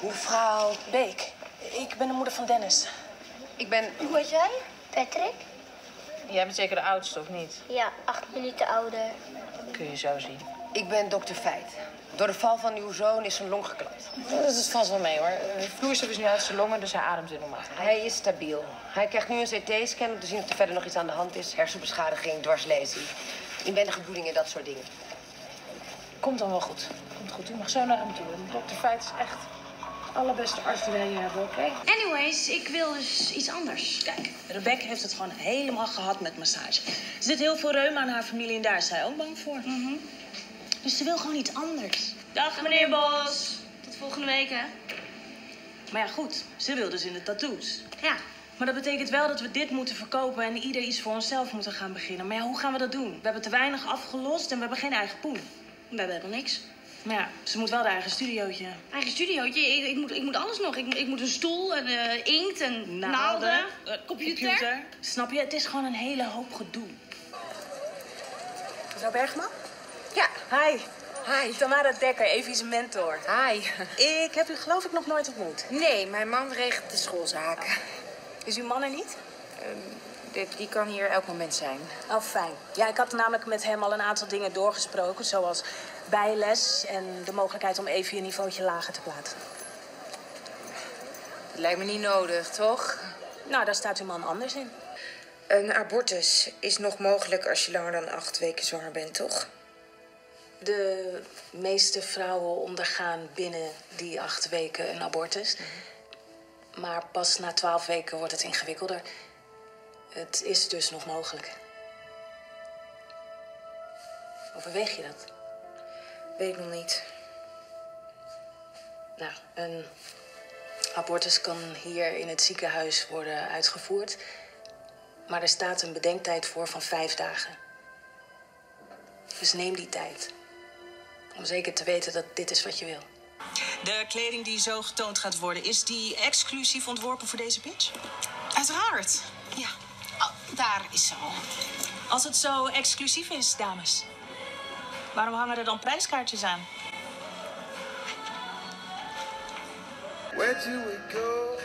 Mevrouw Beek, ik ben de moeder van Dennis. Ik ben... Hoe heet jij? Patrick? Jij bent zeker de oudste, of niet? Ja, acht minuten ouder. Kun je zo zien. Ik ben dokter Feit. Door de val van uw zoon is zijn long geklapt. Dat is vast wel mee, hoor. De vloeistof is nu uit zijn longen, dus hij ademt in normaal. Hij is stabiel. Hij krijgt nu een CT-scan om te zien of er verder nog iets aan de hand is. Hersenbeschadiging, dwarslezing, inwendige bloedingen, dat soort dingen. Komt dan wel goed. Komt goed. U mag zo naar hem toe. Dokter Feit is echt allerbeste arts die wij hier hebben, oké? Anyways, ik wil dus iets anders. Kijk, Rebecca heeft het gewoon helemaal gehad met massage. Er zit heel veel reuma aan haar familie en daar is zij ook bang voor. Dus ze wil gewoon iets anders. Dag meneer Bos. Tot volgende week, hè? Maar ja, goed, ze wil dus in de tattoos. Ja. Maar dat betekent wel dat we dit moeten verkopen en ieder iets voor onszelf moeten gaan beginnen. Maar ja, hoe gaan we dat doen? We hebben te weinig afgelost en we hebben geen eigen poen. We hebben helemaal niks. Maar ja, ze moet wel haar eigen studiootje. Eigen studiootje. Ik, ik, moet, ik moet alles nog. Ik, moet- ik moet een stoel, en eh, inkt en naalden. eh, computer. Snap je? Het is gewoon een hele hoop gedoe. Mevrouw Bergman? Ja, Hi. Hi. Tamara Dekker, Evie's mentor. hi. Ik heb u geloof ik nog nooit ontmoet. Nee, mijn man regelt de schoolzaken. Is uw man er niet? Die, die kan hier elk moment zijn. Oh, fijn. Ja, ik had namelijk met hem al een aantal dingen doorgesproken, zoals bijles en de mogelijkheid om Evie een niveautje lager te plaatsen. Dat lijkt me niet nodig, toch? Nou, daar staat uw man anders in. Een abortus is nog mogelijk als je langer dan acht weken zwanger bent, toch? De meeste vrouwen ondergaan binnen die acht weken een abortus. Maar pas na twaalf weken wordt het ingewikkelder. Het is dus nog mogelijk. Overweeg je dat? Weet ik nog niet. Nou, een abortus kan hier in het ziekenhuis worden uitgevoerd. Maar er staat een bedenktijd voor van vijf dagen. Dus neem die tijd. Om zeker te weten dat dit is wat je wil. De kleding die zo getoond gaat worden, is die exclusief ontworpen voor deze pitch? Uiteraard. Ja. Daar is al. Als het zo exclusief is, dames, waarom hangen er dan prijskaartjes aan?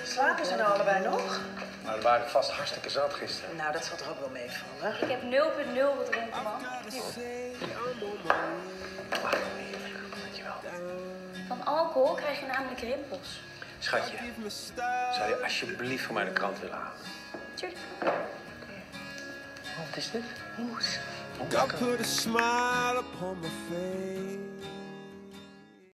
Slapen ze nou allebei nog? Nou, we waren vast hartstikke zat gisteren. Nou, dat zal toch ook wel meevallen. Ik heb 0,0 gedronken, man. Van alcohol krijg je namelijk rimpels. Schatje, zou je alsjeblieft voor mij de krant willen halen? Tuurlijk. Wat is dit? Moes. I put a smile upon my face.